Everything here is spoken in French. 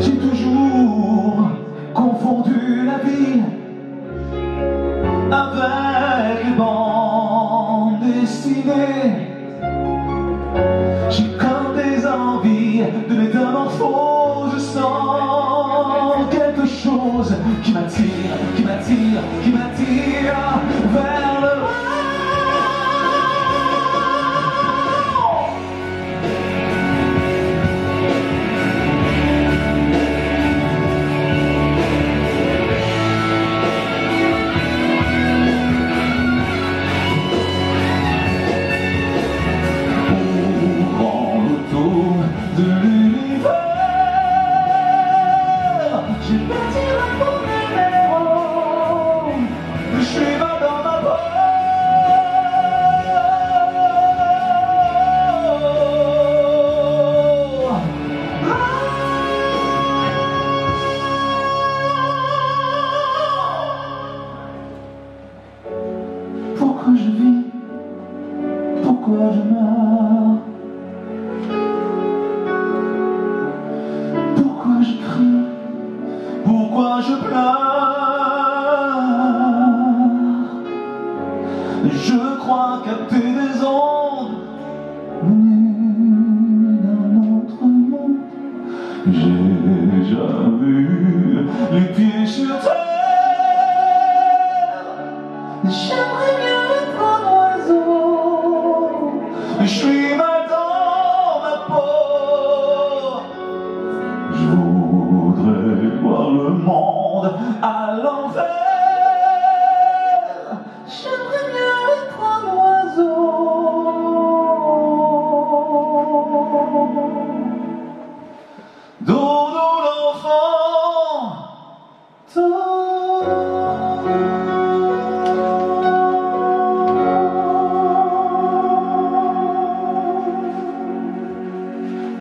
J'ai toujours confondu la vie avec les bandes dessinées. J'ai comme des envies de métamorphose. Je sens quelque chose qui m'attire, j'ai perdu la peau numéro. Je suis mal dans ma peau. Pourquoi je vis? Pourquoi je meurs? Je crois capter des ondes Mais d'un autre monde J'ai jamais eu les pieds sur terre. J'aimerais bien être un oiseau Je suis mal dans ma peau. Je voudrais voir le monde